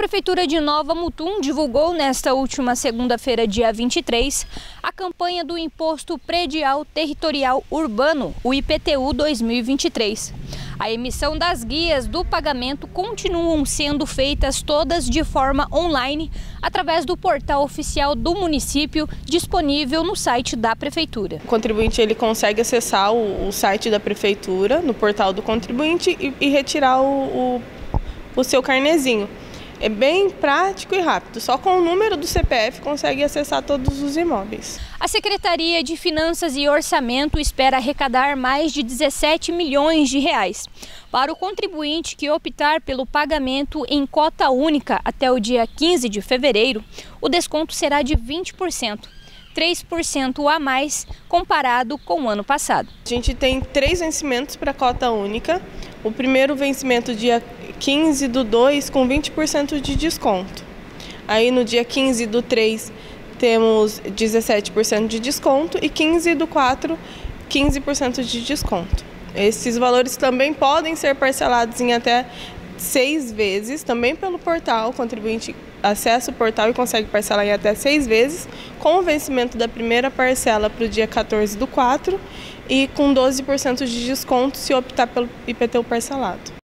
Prefeitura de Nova Mutum divulgou nesta última segunda-feira, dia 23, a campanha do Imposto Predial Territorial Urbano, o IPTU 2023. A emissão das guias do pagamento continuam sendo feitas todas de forma online, através do portal oficial do município, disponível no site da Prefeitura. O contribuinte ele consegue acessar o, o site da Prefeitura, no portal do contribuinte, e, e retirar o, o, o seu carnezinho. É bem prático e rápido. Só com o número do CPF consegue acessar todos os imóveis. A Secretaria de Finanças e Orçamento espera arrecadar mais de 17 milhões de reais. Para o contribuinte que optar pelo pagamento em cota única até o dia 15 de fevereiro, o desconto será de 20%. 3% a mais comparado com o ano passado. A gente tem três vencimentos para cota única. O primeiro vencimento dia 15 do 2 com 20% de desconto. Aí no dia 15 do 3 temos 17% de desconto e 15 do 4 15% de desconto. Esses valores também podem ser parcelados em até seis vezes, também pelo portal. O contribuinte acessa o portal e consegue parcelar em até seis vezes, com o vencimento da primeira parcela para o dia 14 do 4 e com 12% de desconto se optar pelo IPTU parcelado.